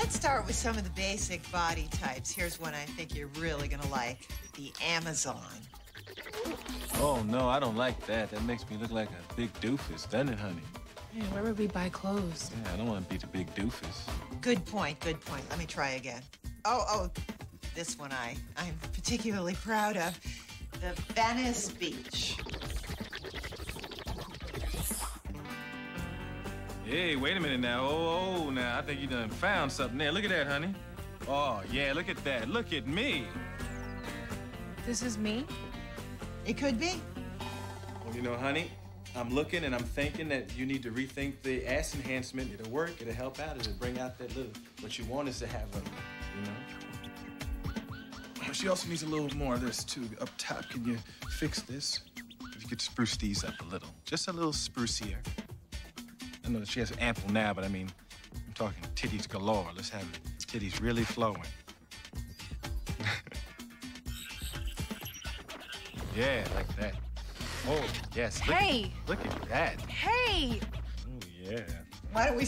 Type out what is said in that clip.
Let's start with some of the basic body types. Here's one I think you're really gonna like the Amazon. Oh, no, I don't like that. That makes me look like a big doofus, doesn't it, honey? Man, where would we buy clothes? Yeah, I don't want to be the big doofus. Good point, good point. Let me try again. Oh, oh, this one I, I'm particularly proud of. The Venice Beach. Hey, wait a minute now. Oh, oh, now I think you done found something there. Look at that, honey. Oh, yeah, look at that. Look at me. This is me? It could be. Well, you know, honey, I'm looking and I'm thinking that you need to rethink the ass enhancement. It'll work, it'll help out, it'll bring out that little, what you want is to have a, you know? She also needs a little more of this, too. Up top, can you fix this? If you could spruce these up a little. Just a little sprucier. I know that she has ample now, but I mean, I'm talking titties galore. Let's have it. titties really flowing. yeah, like that. Oh, yes. Look, Hey! Look at that. Hey! Oh, yeah. Why don't we